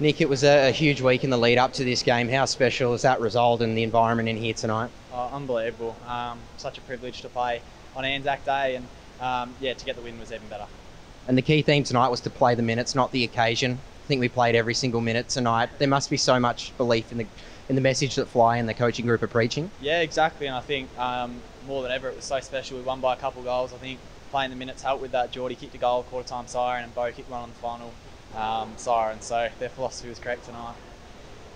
Nick, it was a, a huge week in the lead up to this game. How special is that result and the environment in here tonight? Oh, unbelievable. Um, such a privilege to play on Anzac Day, and um, yeah, to get the win was even better. And the key theme tonight was to play the minutes, not the occasion. I think we played every single minute tonight. There must be so much belief in the in the message that Fly and the coaching group are preaching. Yeah, exactly. And I think um, more than ever, it was so special. We won by a couple goals. I think playing the minutes helped with that. Geordie kicked a goal, quarter time siren, and Bo kicked one on the final um, siren. So their philosophy was correct tonight.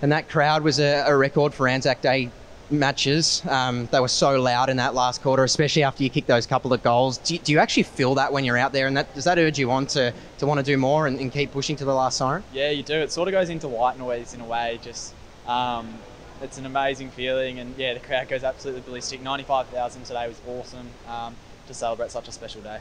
And that crowd was a, a record for Anzac Day matches. Um, they were so loud in that last quarter, especially after you kicked those couple of goals. Do you, do you actually feel that when you're out there? And that, does that urge you on to, to want to do more and, and keep pushing to the last siren? Yeah, you do. It sort of goes into white noise in a way. Just um, it's an amazing feeling, and yeah, the crowd goes absolutely ballistic. Ninety-five thousand today was awesome um, to celebrate such a special day.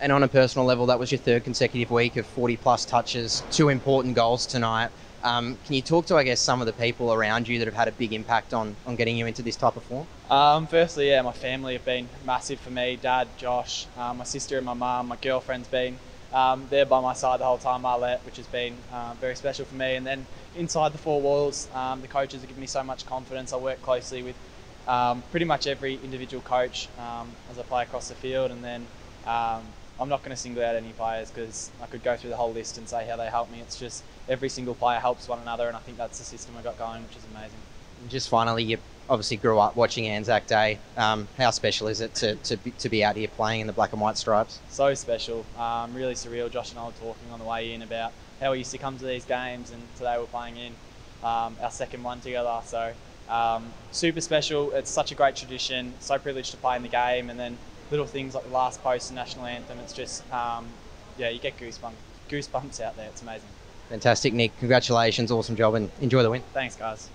And on a personal level, that was your third consecutive week of 40 plus touches, two important goals tonight. Um, can you talk to, I guess, some of the people around you that have had a big impact on, on getting you into this type of form? Um, firstly, yeah, my family have been massive for me. Dad, Josh, um, my sister and my mum, my girlfriend's been um, there by my side the whole time, Marlette, which has been uh, very special for me. And then inside the four walls, um, the coaches have given me so much confidence. I work closely with um, pretty much every individual coach as I play across the field. And then I'm not going to single out any players because I could go through the whole list and say how they help me. It's just every single player helps one another, and I think that's the system I got going, which is amazing. And just finally, you obviously grew up watching Anzac Day. Um, how special is it to, to, be, to be out here playing in the black and white stripes? So special, um, really surreal. Josh and I were talking on the way in about how we used to come to these games, and today we're playing in um, our second one together. So um, super special. It's such a great tradition. So privileged to play in the game, and then little things like the last post and national anthem. It's just um, yeah, you get goosebumps goosebumps out there. It's amazing. Fantastic, Nick. Congratulations. Awesome job and enjoy the win. Thanks, guys.